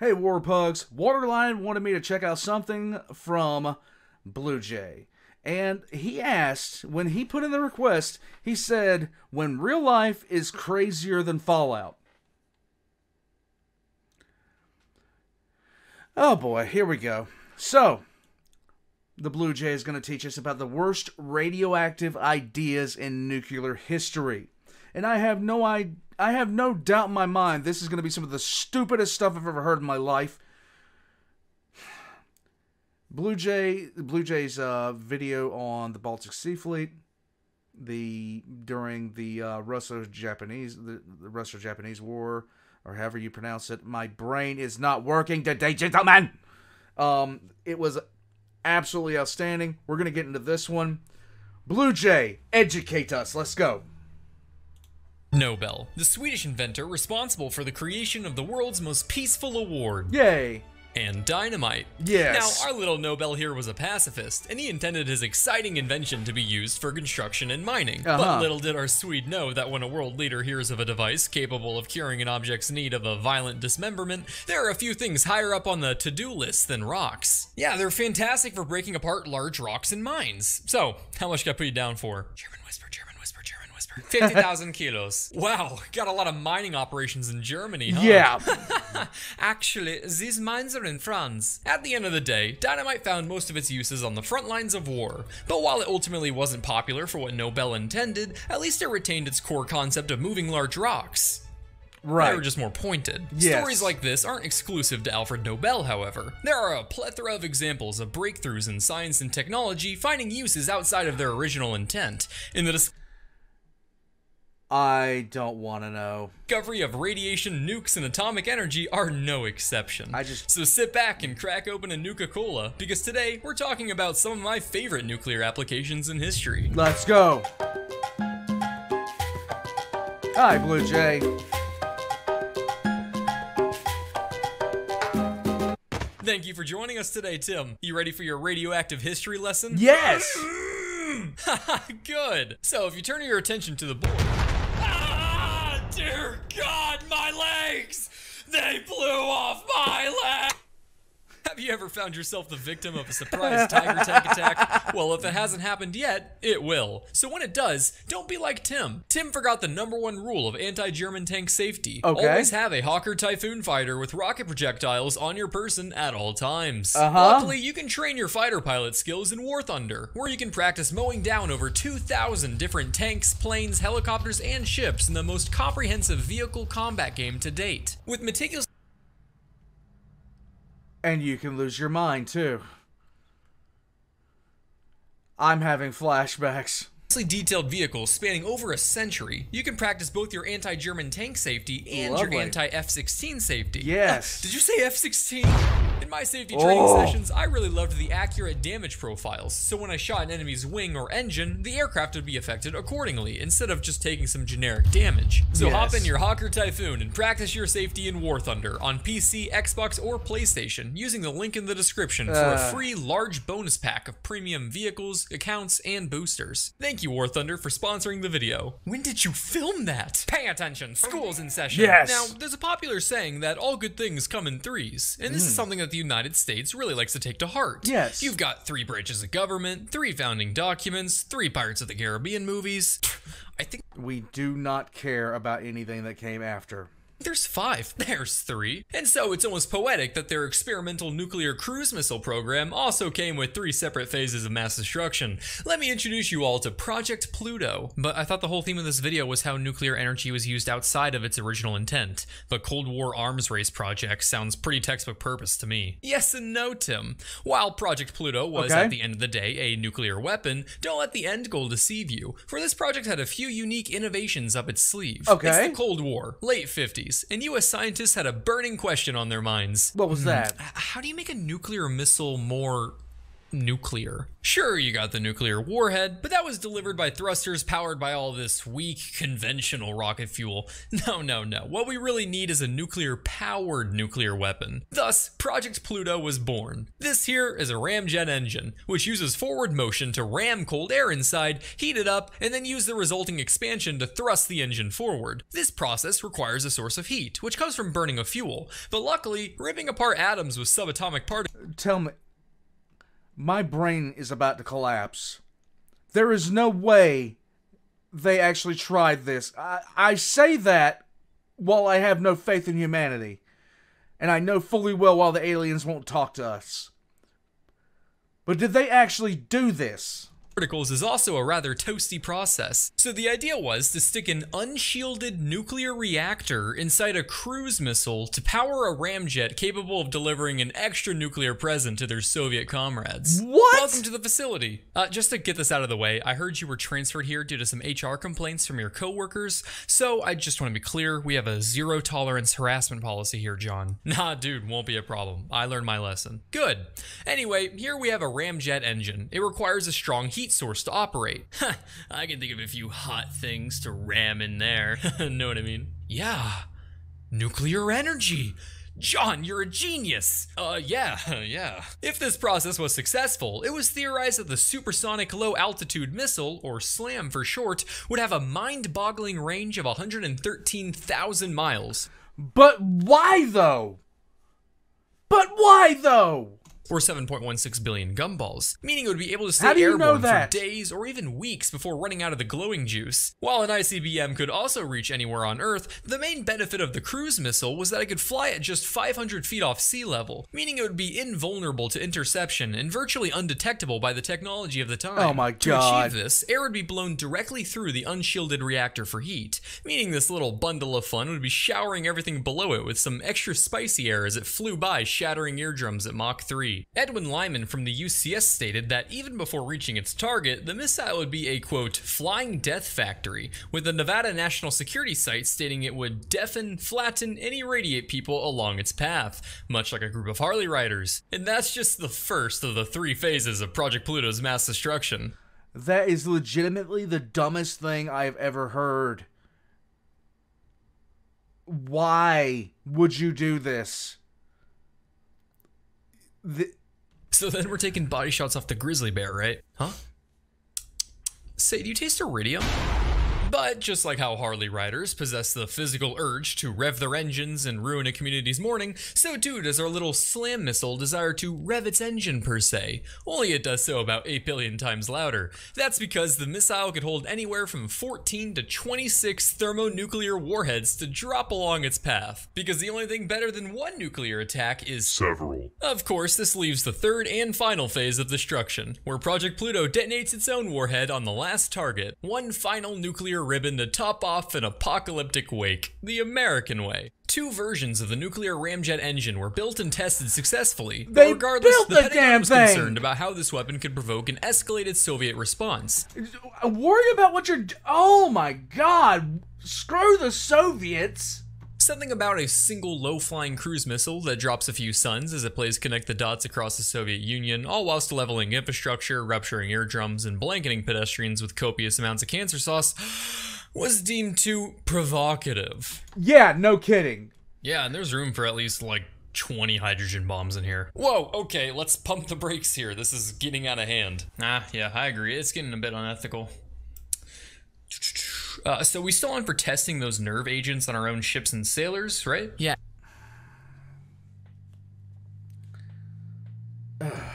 Hey, Warpugs, Waterline wanted me to check out something from Blue Jay. And he asked, when he put in the request, he said, when real life is crazier than Fallout. Oh boy, here we go. So, the Blue Jay is going to teach us about the worst radioactive ideas in nuclear history. And I have no I I have no doubt in my mind this is going to be some of the stupidest stuff I've ever heard in my life. Blue Jay, Blue Jay's uh, video on the Baltic Sea Fleet, the during the uh, Russo-Japanese the, the Russo-Japanese War, or however you pronounce it. My brain is not working today, gentlemen. Um, it was absolutely outstanding. We're gonna get into this one. Blue Jay, educate us. Let's go. Nobel, the Swedish inventor responsible for the creation of the world's most peaceful award. Yay. And dynamite. Yes. Now, our little Nobel here was a pacifist, and he intended his exciting invention to be used for construction and mining. Uh-huh. But little did our Swede know that when a world leader hears of a device capable of curing an object's need of a violent dismemberment, there are a few things higher up on the to-do list than rocks. Yeah, they're fantastic for breaking apart large rocks in mines. So, how much can I put you down for? German whisper, German whisper, German whisper. 50,000 kilos. Wow, got a lot of mining operations in Germany, huh? Yeah. Actually, these mines are in France. At the end of the day, dynamite found most of its uses on the front lines of war. But while it ultimately wasn't popular for what Nobel intended, at least it retained its core concept of moving large rocks. Right. They were just more pointed. Yes. Stories like this aren't exclusive to Alfred Nobel, however. There are a plethora of examples of breakthroughs in science and technology finding uses outside of their original intent. In the I don't want to know. discovery of radiation, nukes, and atomic energy are no exception. I just- So sit back and crack open a Nuka-Cola, because today we're talking about some of my favorite nuclear applications in history. Let's go. Hi, Blue Jay. Thank you for joining us today, Tim. You ready for your radioactive history lesson? Yes. Good. So if you turn your attention to the board. They blew off my legs! Have you ever found yourself the victim of a surprise tiger tank attack? Well, if it hasn't happened yet, it will. So when it does, don't be like Tim. Tim forgot the number one rule of anti-German tank safety. Okay. Always have a Hawker Typhoon fighter with rocket projectiles on your person at all times. Uh-huh. Luckily, you can train your fighter pilot skills in War Thunder, where you can practice mowing down over 2,000 different tanks, planes, helicopters, and ships in the most comprehensive vehicle combat game to date. With meticulous And you can lose your mind too. I'm having flashbacks. detailed vehicles spanning over a century, you can practice both your anti-German tank safety and Lovely. your anti-F-16 safety. Yes. Oh, did you say F-16? In my safety training Oh. sessions, I really loved the accurate damage profiles, so when I shot an enemy's wing or engine, the aircraft would be affected accordingly, instead of just taking some generic damage. So hop in your Hawker Typhoon and practice your safety in War Thunder on PC, Xbox, or PlayStation using the link in the description for a Uh. free large bonus pack of premium vehicles, accounts, and boosters. Thank you, War Thunder, for sponsoring the video. When did you film that? Pay attention, school's in session. Yes. Now, there's a popular saying that all good things come in threes, and this is something that the United States really likes to take to heart. Yes. You've got three branches of government, three founding documents, three Pirates of the Caribbean movies. I think We do not care about anything that came after. There's five. There's three. And so it's almost poetic that their experimental nuclear cruise missile program also came with three separate phases of mass destruction. Let me introduce you all to Project Pluto. But I thought the whole theme of this video was how nuclear energy was used outside of its original intent. But Cold War arms race project sounds pretty textbook purpose to me. Yes and no, Tim. While Project Pluto was Okay. at the end of the day a nuclear weapon, don't let the end goal deceive you. For this project had a few unique innovations up its sleeve. Okay. It's the Cold War, late 50s, and US scientists had a burning question on their minds. What was hmm. that? How do you make a nuclear missile more nuclear. Sure, you got the nuclear warhead, but that was delivered by thrusters powered by all this weak conventional rocket fuel. No, no, no. What we really need is a nuclear powered nuclear weapon. Thus, Project Pluto was born. This here is a ramjet engine, which uses forward motion to ram cold air inside, heat it up, and then use the resulting expansion to thrust the engine forward. This process requires a source of heat, which comes from burning of fuel, but luckily, ripping apart atoms with subatomic particles Tell me, my brain is about to collapse. There is no way they actually tried this. I, I say that while I have no faith in humanity. And I know fully well why the aliens won't talk to us. But did they actually do this? Particles is also a rather toasty process. So the idea was to stick an unshielded nuclear reactor inside a cruise missile to power a ramjet capable of delivering an extra nuclear present to their Soviet comrades. What? Welcome to the facility. Uh, just to get this out of the way, I heard you were transferred here due to some HR complaints from your coworkers. So I just want to be clear, we have a zero tolerance harassment policy here, John. Nah, dude, won't be a problem. I learned my lesson. Good. Anyway, here we have a ramjet engine. It requires a strong heat source to operate. I can think of a few hot things to ram in there. know what I mean? Yeah. Nuclear energy. John, you're a genius! Uh, yeah, yeah. If this process was successful, it was theorized that the supersonic low altitude missile, or SLAM for short, would have a mind boggling range of 113,000 miles. But why though? But why though? Or 7.16 billion gumballs, meaning it would be able to stay How do you know airborne that? for days or even weeks before running out of the glowing juice. While an ICBM could also reach anywhere on Earth, the main benefit of the cruise missile was that it could fly at just 500 feet off sea level, meaning it would be invulnerable to interception and virtually undetectable by the technology of the time. Oh my god. To achieve this, air would be blown directly through the unshielded reactor for heat, meaning this little bundle of fun would be showering everything below it with some extra spicy air as it flew by, shattering eardrums at Mach 3. Edwin Lyman from the UCS stated that even before reaching its target, the missile would be a quote, flying death factory, with the Nevada National Security Site stating it would deafen, flatten, and irradiate people along its path, much like a group of Harley riders. And that's just the first of the three phases of Project Pluto's mass destruction. That is legitimately the dumbest thing I've ever heard. Why would you do this? The, So then we're taking body shots off the grizzly bear, right? Huh? Say, do you taste iridium? But just like how Harley riders possess the physical urge to rev their engines and ruin a community's morning, so too does our little slam missile desire to rev its engine per se. Only it does so about 8 billion times louder. That's because the missile could hold anywhere from 14 to 26 thermonuclear warheads to drop along its path. Because the only thing better than one nuclear attack is Several. of course, this leaves the third and final phase of destruction, where Project Pluto detonates its own warhead on the last target. One final nuclear ribbon to top off an apocalyptic wake, the American way. Two versions of the nuclear ramjet engine were built and tested successfully, but They regardless, built the the Pentagon damn was thing! concerned about how this weapon could provoke an escalated Soviet response. worry about what you're. Oh my god! Screw the Soviets! Something about a single low flying cruise missile that drops a few suns as it plays connect the dots across the Soviet Union, all whilst leveling infrastructure, rupturing eardrums, and blanketing pedestrians with copious amounts of cancer sauce, was deemed too provocative. Yeah, no kidding. Yeah, and there's room for at least like 20 hydrogen bombs in here. Whoa, okay, let's pump the brakes here. This is getting out of hand. Ah, yeah, I agree. It's getting a bit unethical. Uh, so we still on for testing those nerve agents on our own ships and sailors, right? Yeah.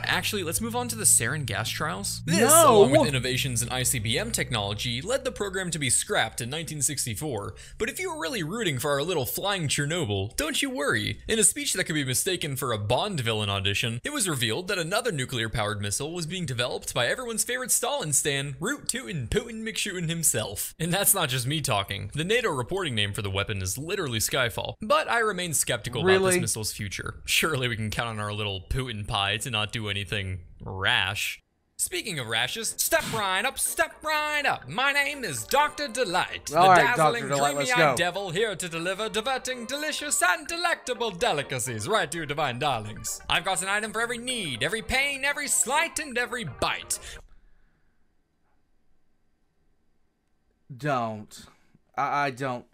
Actually, let's move on to the sarin gas trials. This, No! along with innovations in ICBM technology, led the program to be scrapped in 1964. But if you were really rooting for our little flying Chernobyl, don't you worry. In a speech that could be mistaken for a Bond villain audition, it was revealed that another nuclear-powered missile was being developed by everyone's favorite Stalin stan, Root Tootin' Putin McShootin himself. And that's not just me talking. The NATO reporting name for the weapon is literally Skyfall. But I remain skeptical about this missile's future. Surely we can count on our little Putin pie to not do anything rash. Speaking of rashes, step right up, step right up. My name is Dr. Delight, the All right, dazzling, Dr. Delight, let's dreamy-eyed devil here to deliver diverting, delicious, and delectable delicacies right to your divine darlings. I've got an item for every need, every pain, every slight, and every bite. Don't. I, I don't.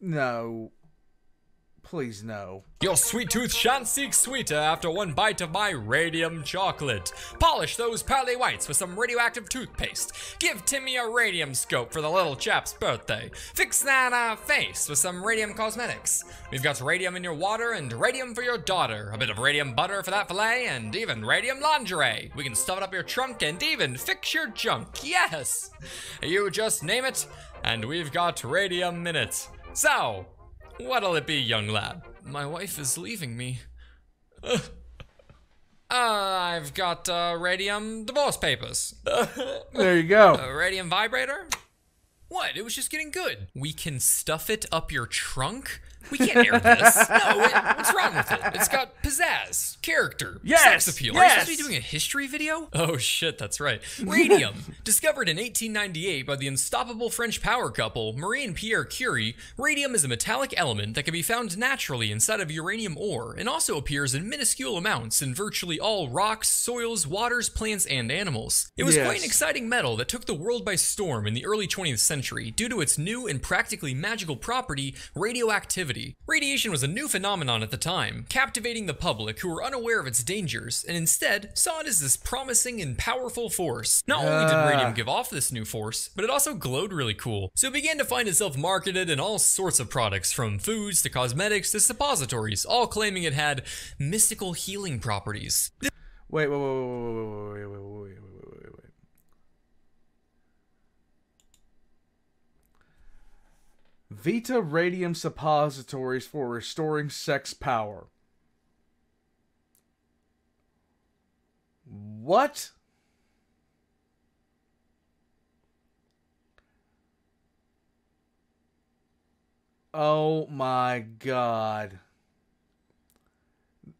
No. Please, no. Your sweet tooth shan't seek sweeter after one bite of my radium chocolate. Polish those pearly whites with some radioactive toothpaste. Give Timmy a radium scope for the little chap's birthday. Fix that uh, face with some radium cosmetics. We've got radium in your water and radium for your daughter. A bit of radium butter for that fillet and even radium lingerie. We can stuff it up your trunk and even fix your junk. Yes! You just name it, and we've got radium in it. So, What'll it be, young lad? My wife is leaving me. Uh, I've got uh, radium divorce papers. There you go. A radium vibrator? What? It was just getting good. We can stuff it up your trunk? We can't air this. No, it, what's wrong with it? It's got pizzazz, character, Yes, sex appeal. Are you supposed to be doing a history video? Oh shit, that's right. Radium, discovered in 1898 by the unstoppable French power couple Marie and Pierre Curie, radium is a metallic element that can be found naturally inside of uranium ore and also appears in minuscule amounts in virtually all rocks, soils, waters, plants, and animals. It was quite an exciting metal that took the world by storm in the early 20th century due to its new and practically magical property, radioactivity. Radiation was a new phenomenon at the time, captivating the public who were unaware of its dangers and instead saw it as this promising and powerful force. Not only did Ah. radium give off this new force, but it also glowed really cool. So it began to find itself marketed in all sorts of products, from foods to cosmetics to suppositories, all claiming it had mystical healing properties. Wait, wait, wait, wait, wait, wait, wait, wait, wait, wait, wait, wait, wait. Vita radium suppositories for restoring sex power. What? Oh my god.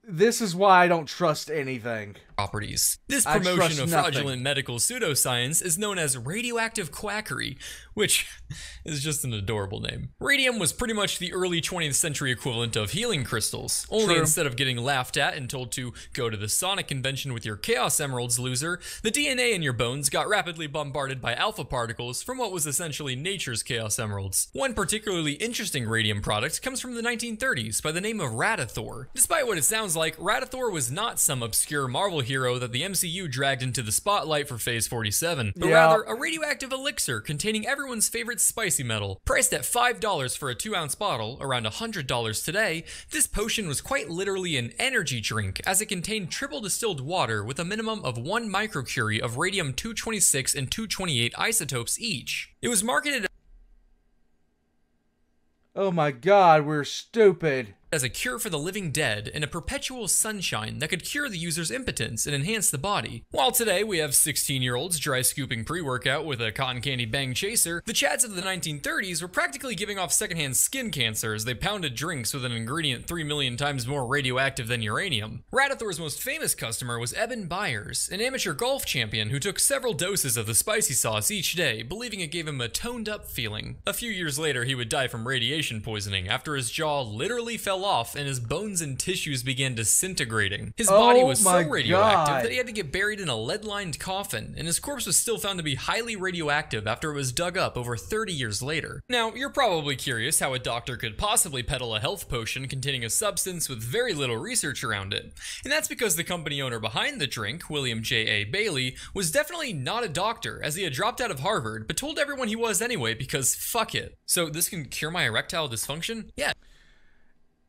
This is why I don't trust anything. Properties. This promotion of nothing. fraudulent medical pseudoscience is known as radioactive quackery, which is just an adorable name. Radium was pretty much the early 20th century equivalent of healing crystals, only True. instead of getting laughed at and told to go to the Sonic convention with your Chaos Emeralds loser, the DNA in your bones got rapidly bombarded by alpha particles from what was essentially nature's Chaos Emeralds. One particularly interesting radium product comes from the 1930s by the name of Radithor. Despite what it sounds like, Radithor was not some obscure Marvel hero that the MCU dragged into the spotlight for Phase 47, but Yeah. rather a radioactive elixir containing everyone's favorite spicy metal. Priced at $5 for a 2 ounce bottle, around $100 today, this potion was quite literally an energy drink as it contained triple distilled water with a minimum of 1 microcurie of radium 226 and 228 isotopes each. It was marketed Oh my god, we're stupid. As a cure for the living dead and a perpetual sunshine that could cure the user's impotence and enhance the body. While today we have 16 year olds dry scooping pre workout with a cotton candy bang chaser, the Chads of the 1930s were practically giving off secondhand skin cancer as they pounded drinks with an ingredient 3 million times more radioactive than uranium. Radithor's most famous customer was Eben Byers, an amateur golf champion who took several doses of the spicy sauce each day, believing it gave him a toned up feeling. A few years later, he would die from radiation poisoning after his jaw literally fell off and his bones and tissues began disintegrating. His oh body Oh was so radioactive God. that he had to get buried in a lead lined coffin, and his corpse was still found to be highly radioactive after it was dug up over 30 years later. Now, you're probably curious how a doctor could possibly peddle a health potion containing a substance with very little research around it. And that's because the company owner behind the drink, William J.A. Bailey, was definitely not a doctor, as he had dropped out of Harvard, but told everyone he was anyway because fuck it. So, this can cure my erectile dysfunction? Yeah,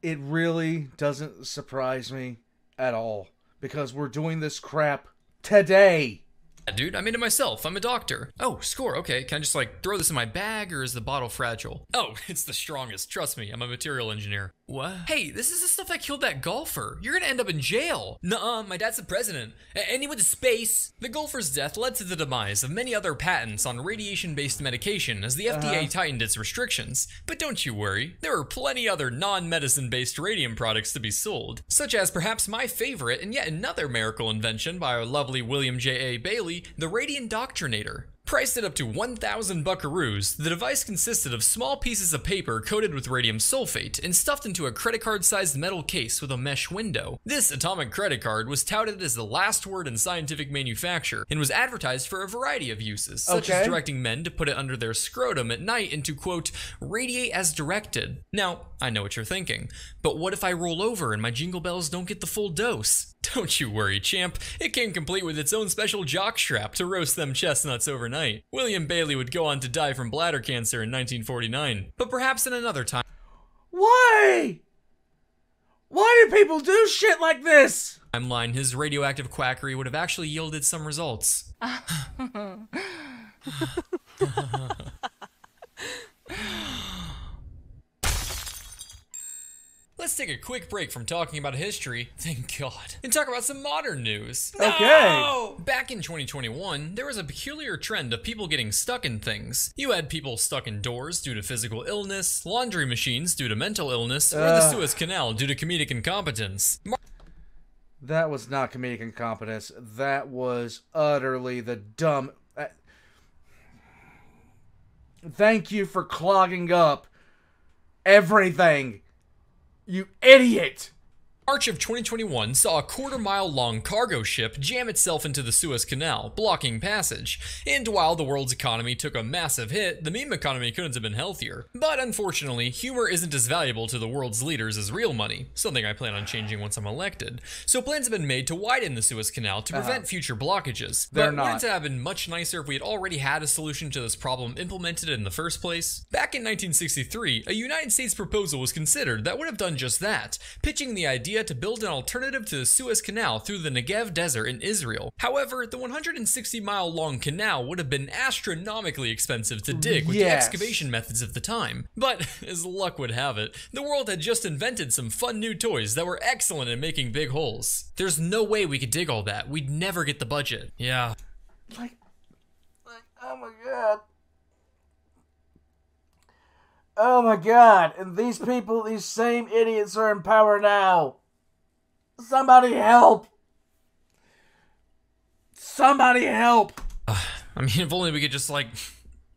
It really doesn't surprise me at all because we're doing this crap today. Uh, dude, I made it myself. I'm a doctor. Oh, score. Okay, can I just like throw this in my bag or is the bottle fragile? Oh, it's the strongest. Trust me, I'm a material engineer. What? Hey, this is the stuff that killed that golfer. You're gonna end up in jail. Nuh-uh, my dad's the president. A- and he went to space. The golfer's death led to the demise of many other patents on radiation-based medication as the FDA uh-huh. tightened its restrictions. But don't you worry, there are plenty other non-medicine-based radium products to be sold, such as perhaps my favorite and yet another miracle invention by our lovely William J.A. Bailey, the Radioendocrinator. Priced at up to 1,000 buckaroos, the device consisted of small pieces of paper coated with radium sulfate and stuffed into a credit card sized metal case with a mesh window. This atomic credit card was touted as the last word in scientific manufacture and was advertised for a variety of uses, such Okay. as directing men to put it under their scrotum at night and to quote, radiate as directed. Now, I know what you're thinking, but what if I roll over and my jingle bells don't get the full dose? Don't you worry, champ. It came complete with its own special jock strap to roast them chestnuts overnight. William Bailey would go on to die from bladder cancer in 1949, but perhaps in another time. Why? Why do people do shit like this? timeline, his radioactive quackery would have actually yielded some results. Let's take a quick break from talking about history, thank God, and talk about some modern news. Okay. No! Back in 2021, there was a peculiar trend of people getting stuck in things. You had people stuck indoors due to physical illness, laundry machines due to mental illness, or the Suez Canal due to comedic incompetence. That was not comedic incompetence. That was utterly the dumb. uh, Thank you for clogging up everything. You idiot. March of 2021 saw a quarter mile long cargo ship jam itself into the Suez Canal, blocking passage. And while the world's economy took a massive hit, the meme economy couldn't have been healthier. But unfortunately, humor isn't as valuable to the world's leaders as real money, something I plan on changing once I'm elected. So plans have been made to widen the Suez Canal to uh-huh. prevent future blockages. They're but wouldn't not. it have been much nicer if we had already had a solution to this problem implemented in the first place? Back in 1963, a United States proposal was considered that would have done just that, pitching the idea to build an alternative to the Suez Canal through the Negev Desert in Israel. However, the 160 mile long canal would have been astronomically expensive to dig with the excavation methods of the time. But, as luck would have it, the world had just invented some fun new toys that were excellent at making big holes. There's no way we could dig all that. We'd never get the budget. Yeah. Like, like, oh my god. Oh my god. And these people, these same idiots are in power now. Somebody help. Somebody help. I mean, if only we could just like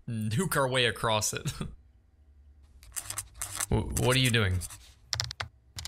nuke our way across it. Wh- what are you doing?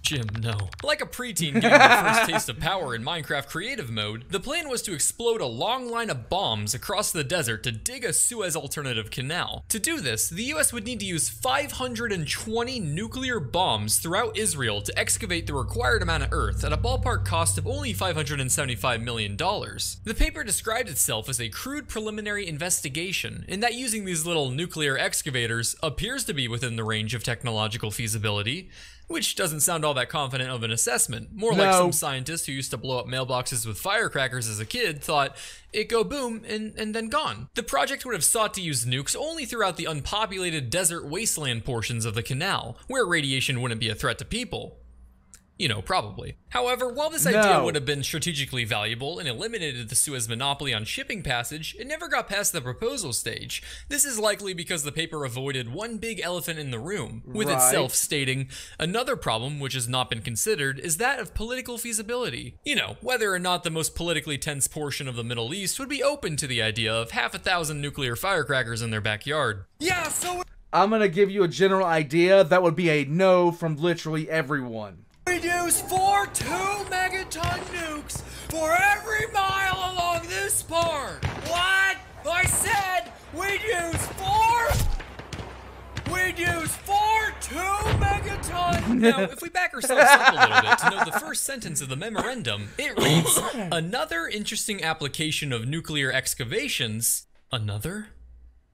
Jim, no. Like a preteen getting their first taste of power in Minecraft creative mode, the plan was to explode a long line of bombs across the desert to dig a Suez alternative canal. To do this, the US would need to use 520 nuclear bombs throughout Israel to excavate the required amount of earth at a ballpark cost of only $575 million. The paper described itself as a crude preliminary investigation, in that using these little nuclear excavators appears to be within the range of technological feasibility. Which doesn't sound all that confident of an assessment. More like some scientist who used to blow up mailboxes with firecrackers as a kid thought it go boom and, and then gone. The project would have sought to use nukes only throughout the unpopulated desert wasteland portions of the canal, where radiation wouldn't be a threat to people. You know, probably. However, while this idea No. would have been strategically valuable and eliminated the Suez monopoly on shipping passage, it never got past the proposal stage. This is likely because the paper avoided one big elephant in the room, with Right. itself stating, another problem which has not been considered is that of political feasibility. You know, whether or not the most politically tense portion of the Middle East would be open to the idea of half a thousand nuclear firecrackers in their backyard. Yeah, so I'm gonna give you a general idea. That would be a no from literally everyone. We use four two megaton nukes for every mile along this part. What? I said we'd use four. We'd use four two megaton. now, if we back ourselves up a little bit to know the first sentence of the memorandum, it reads: "Another interesting application of nuclear excavations." Another?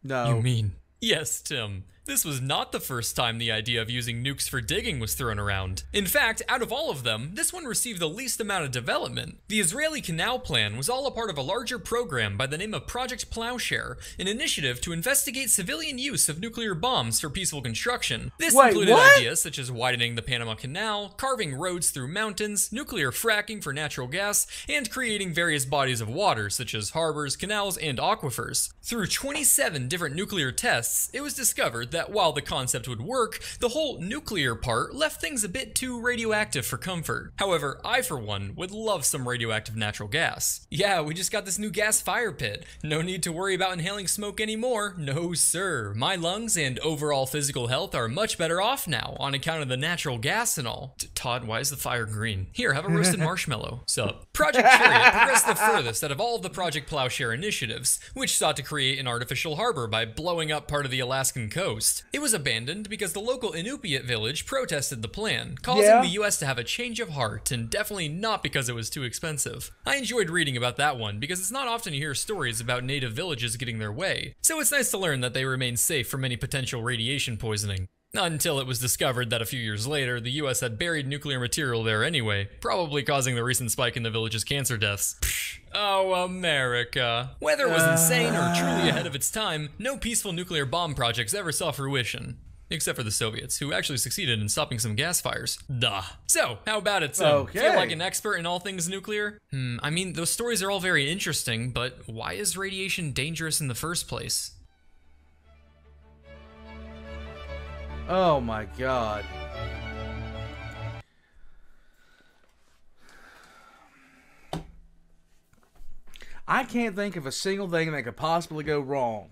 No. You mean? Yes, Tim. This was not the first time the idea of using nukes for digging was thrown around. In fact, out of all of them, this one received the least amount of development. The Israeli Canal Plan was all a part of a larger program by the name of Project Plowshare, an initiative to investigate civilian use of nuclear bombs for peaceful construction. This Wait, included what? ideas such as widening the Panama Canal, carving roads through mountains, nuclear fracking for natural gas, and creating various bodies of water such as harbors, canals, and aquifers. Through 27 different nuclear tests, it was discovered that while the concept would work, the whole nuclear part left things a bit too radioactive for comfort. However, I for one would love some radioactive natural gas. Yeah, we just got this new gas fire pit. No need to worry about inhaling smoke anymore. No, sir. My lungs and overall physical health are much better off now on account of the natural gas and all. T- Todd, why is the fire green? Here, have a roasted marshmallow. Sup? Project Chariot progressed the furthest out of all of the Project Plowshare initiatives, which sought to create an artificial harbor by blowing up part of the Alaskan coast. It was abandoned because the local Inupiat village protested the plan, causing Yeah. the US to have a change of heart, and definitely not because it was too expensive. I enjoyed reading about that one because it's not often you hear stories about native villages getting their way, so it's nice to learn that they remain safe from any potential radiation poisoning. Not until it was discovered that a few years later, the US had buried nuclear material there anyway, probably causing the recent spike in the village's cancer deaths. Psh, Oh, America. Whether it was insane or truly ahead of its time, no peaceful nuclear bomb projects ever saw fruition. Except for the Soviets, who actually succeeded in stopping some gas fires. Duh. So, how about it, Sim? Okay. Feel like an expert in all things nuclear? Hmm, I mean, those stories are all very interesting, but why is radiation dangerous in the first place? Oh my god. I can't think of a single thing that could possibly go wrong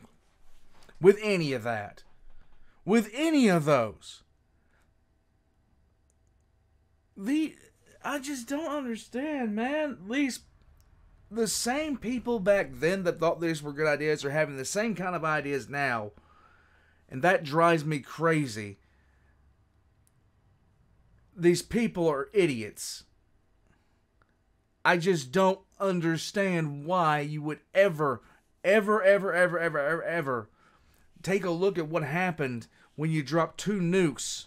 with any of that. With any of those. The I just don't understand, man. Least the same people back then that thought these were good ideas are having the same kind of ideas now. And that drives me crazy. These people are idiots. I just don't understand why you would ever, ever, ever, ever, ever, ever, ever take a look at what happened when you drop two nukes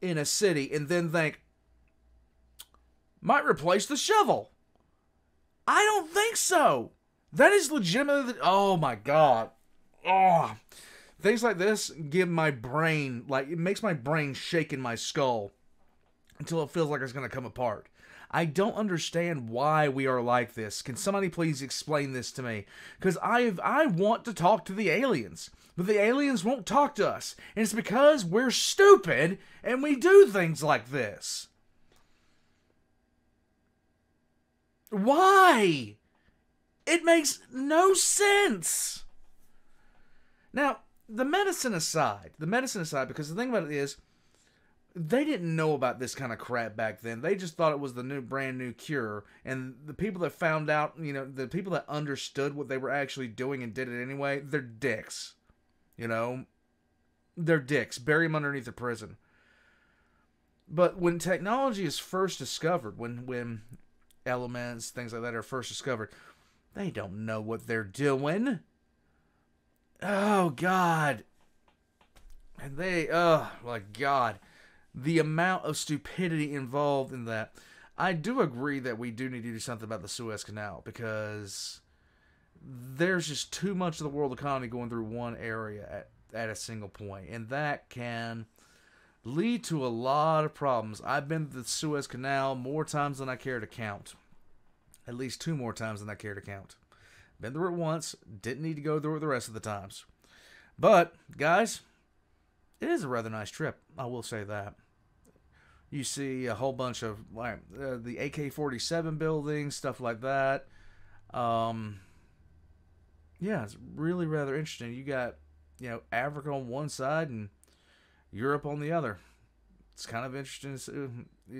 in a city and then think, might replace the shovel. I don't think so. That is legitimately. Oh my god. Oh, things like this give my brain like it makes my brain shake in my skull until it feels like it's going to come apart. I don't understand why we are like this. Can somebody please explain this to me? Because I I want to talk to the aliens, but the aliens won't talk to us, and it's because we're stupid and we do things like this. Why? It makes no sense. Now, the medicine aside, the medicine aside, because the thing about it is, they didn't know about this kind of crap back then. They just thought it was the new, brand new cure. And the people that found out, you know, the people that understood what they were actually doing and did it anyway, they're dicks. You know, they're dicks. Bury them underneath a prison. But when technology is first discovered, when when elements, things like that are first discovered, they don't know what they're doing. Oh God. And they oh my God. The amount of stupidity involved in that. I do agree that we do need to do something about the Suez Canal because there's just too much of the world economy going through one area at, at a single point, and that can lead to a lot of problems. I've been to the Suez Canal more times than I care to count. At least two more times than I care to count. Been through it once, didn't need to go through it the rest of the times. But, guys, it is a rather nice trip. I will say that. You see a whole bunch of like uh, the AK-47 buildings, stuff like that. Um, yeah, it's really rather interesting. You got, you know, Africa on one side and Europe on the other. It's kind of interesting. It's,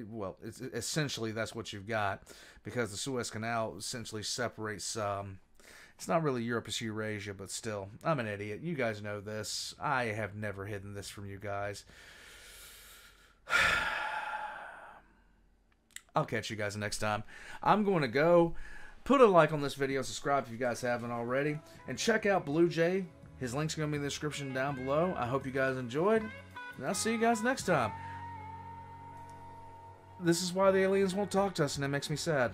well, it's essentially that's what you've got because the Suez Canal essentially separates. Um, it's not really Europe, it's Eurasia, but still, I'm an idiot. You guys know this. I have never hidden this from you guys. I'll catch you guys next time. I'm going to go put a like on this video, subscribe if you guys haven't already, and check out Blue Jay His link's going to be in the description down below. I hope you guys enjoyed, and I'll see you guys next time. This is why the aliens won't talk to us, and it makes me sad.